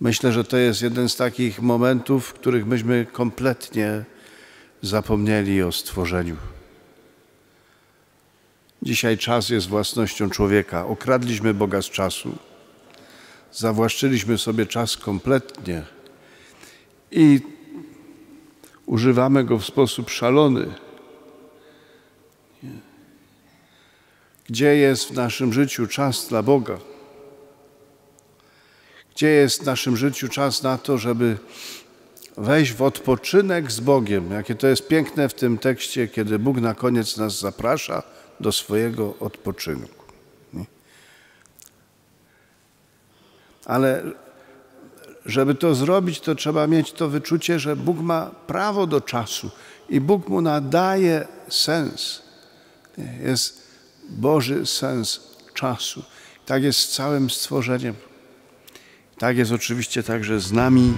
Myślę, że to jest jeden z takich momentów, w których myśmy kompletnie zapomnieli o stworzeniu. Dzisiaj czas jest własnością człowieka. Okradliśmy Boga z czasu. Zawłaszczyliśmy sobie czas kompletnie i używamy go w sposób szalony. Gdzie jest w naszym życiu czas dla Boga? Gdzie jest w naszym życiu czas na to, żeby wejść w odpoczynek z Bogiem? Jakie to jest piękne w tym tekście, kiedy Bóg na koniec nas zaprasza do swojego odpoczynku. Ale żeby to zrobić, to trzeba mieć to wyczucie, że Bóg ma prawo do czasu i Bóg mu nadaje sens. Jest Boży sens czasu. Tak jest z całym stworzeniem. Tak jest oczywiście także z nami.